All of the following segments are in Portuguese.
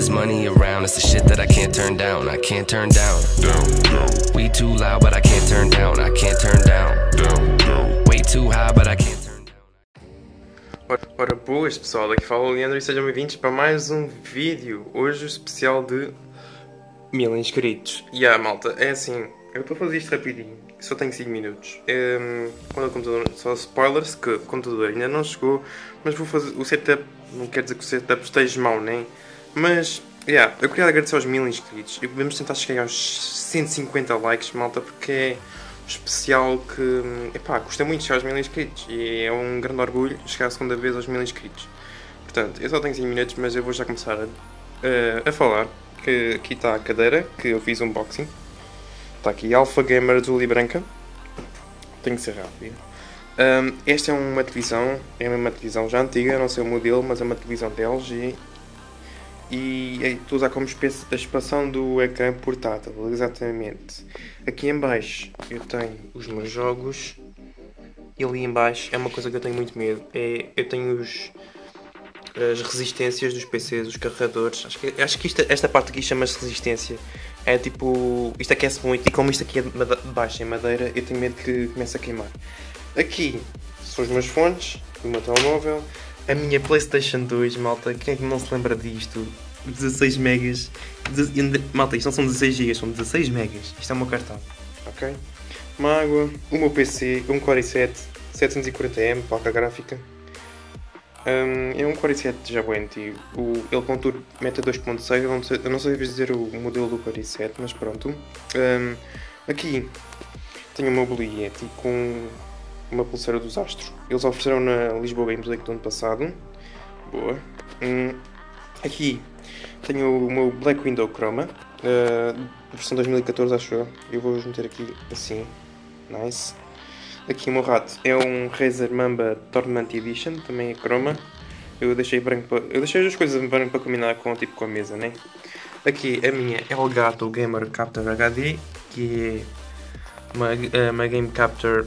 this money around. It's the shit that I can't turn down. I can't turn down. Down, down. We too loud, but I can't turn down. I can't turn down. Down, down. Way too high, but I can't turn down. Ora, ora boas pessoal, aqui fala o Leandro e sejam bem-vindos para mais um vídeo. Hoje o especial de mil inscritos. E a malta, é assim, eu estou a fazer isto rapidinho, só tenho 5 minutos. Um, quando o computador, só spoilers que o computador ainda não chegou, mas vou fazer o setup, não quer dizer que o setup esteja mau, nem. Mas, yeah, eu queria agradecer aos mil inscritos e podemos tentar chegar aos 150 likes, malta, porque é especial que, epá, custa muito chegar aos mil inscritos e é um grande orgulho chegar a segunda vez aos mil inscritos. Portanto, eu só tenho 5 minutos, mas eu vou já começar a, a, a falar. Que aqui está a cadeira que eu fiz unboxing. Está aqui Alpha Gamer azul e branca. Tenho que ser rápido. Um, esta é uma televisão, é uma televisão já antiga, não sei o modelo, mas é uma televisão de LG. E estou a usar como a expansão do ecrã portátil, exatamente. Aqui em baixo eu tenho os meus jogos. E ali em baixo é uma coisa que eu tenho muito medo. É, eu tenho os, as resistências dos PCs, os carregadores. Acho que, acho que isto- esta parte aqui chama-se resistência. É tipo, isto aquece muito e como isto aqui é de baixo em madeira, eu tenho medo que comece a queimar. Aqui são os meus fones, o meu telemóvel, a minha Playstation 2, malta, quem é que não se lembra disto? 16 megas, malta, isto não são 16 gigas, são 16 megas, isto é o meu cartão, ok? Uma água, o meu PC, um Core i7, 740M, placa gráfica, Hum, é um Core i7 já bem antigo. O, ele com tudo mete a 2.6. Eu não sei, não sei dizer o modelo do Core i7, mas pronto. Hum, aqui tenho o meu Yeti com uma pulseira dos Astros. Eles ofereceram na Lisboa Games Week do ano passado. Boa. Hum, aqui tenho o meu Black Window Chroma, uh, versão 2014, acho eu. Eu vou meter aqui assim. Nice. Aqui o meu rato é um Razer Mamba Torment Edition, também é croma. Eu deixei branco para, eu deixei as coisas em branco para combinar com tipo com a mesa, né? Aqui a minha Elgato Gamer Capture HD, que é uma, uma Game Capture,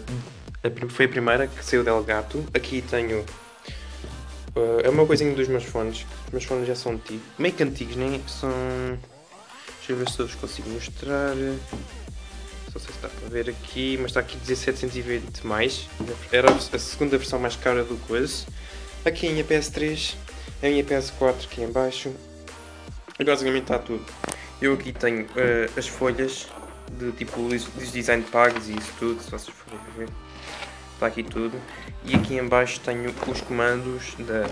foi a primeira que saiu da Elgato. Aqui tenho uh, é uma coisinha dos meus fones. Os meus fones já são antigos, meio que antigos, né? São. Deixa eu ver se eu vos consigo mostrar. Não sei se dá para ver aqui, mas está aqui 1720 mais. Era a segunda versão mais cara do coisa. Aqui a minha PS3, a minha PS4 aqui em baixo. E basicamente está tudo. Eu aqui tenho eh, as folhas de tipo os os design pagos e isso tudo, se vocês forem ver. Está aqui tudo. E aqui em baixo tenho os comandos da,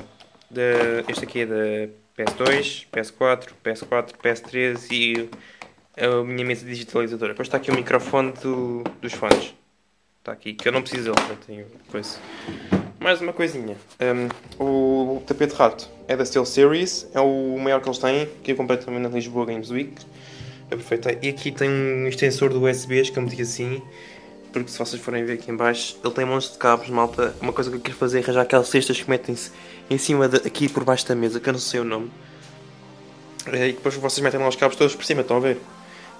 da. Este aqui é da PS2, PS4, PS4, PS3 e a minha mesa digitalizadora. Depois está aqui o microfone do- dos fones. Está aqui, que eu não preciso dele, tenho coisa. Mais uma coisinha. Um, o tapete rato é da Steel Series, é o maior que eles têm, que eu comprei também na Lisboa Games Week. Aproveitei. E aqui tem um extensor do USB que eu meti assim, porque se vocês forem ver aqui em baixo, ele tem montes de cabos, malta. Uma coisa que eu quero fazer é arranjar aquelas cestas que metem-se em cima, de, aqui por baixo da mesa, que eu não sei o nome. É, E depois vocês metem lá os cabos todos por cima, estão a ver?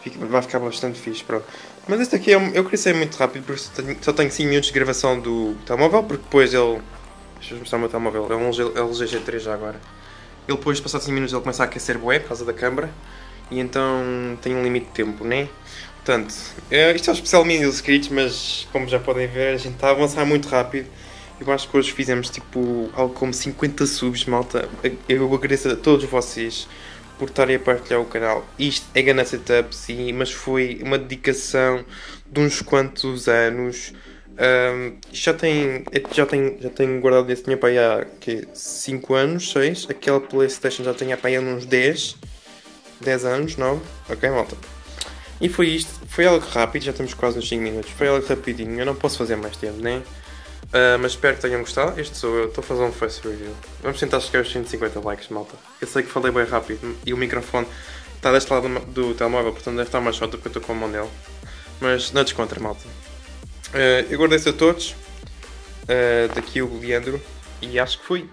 Fica- vai ficar bastante fixe, pronto. Mas este aqui é um- eu queria ser muito rápido, porque só tenho, só tenho 5 minutos de gravação do telemóvel, porque depois ele. Deixa eu mostrar o meu telemóvel, é um LG, LG G3 já agora. Ele depois, passados 5 minutos, ele começa a aquecer bué por causa da câmara, e então tem um limite de tempo, né? Portanto, é, isto é um especial mini inscritos, mas como já podem ver, a gente está a avançar muito rápido. Eu acho que hoje fizemos tipo algo como 50 subs, malta. Eu agradeço a todos vocês por estarem a partilhar o canal. Isto é Gana Setup, sim, mas foi uma dedicação de uns quantos anos. Isto já tem, já tem, já tenho guardado esse dinheiro para aí há 5 anos, 6. Aquela Playstation já tinha para aí há uns 10, 10 anos, 9. Ok, malta. E foi isto, foi algo rápido, já estamos quase nos 5 minutos. Foi algo rapidinho, eu não posso fazer mais tempo, né? Ah, mas espero que tenham gostado. Este sou eu, estou a fazer um face review. Vamos tentar chegar aos 150 likes, malta. Eu sei que falei bem rápido e o microfone está deste lado do, telemóvel, portanto deve estar mais alto porque eu estou com a mão nele. Mas não descontra, malta. Ah, eu agradeço a todos. Ah, daqui o Leandro. E acho que fui.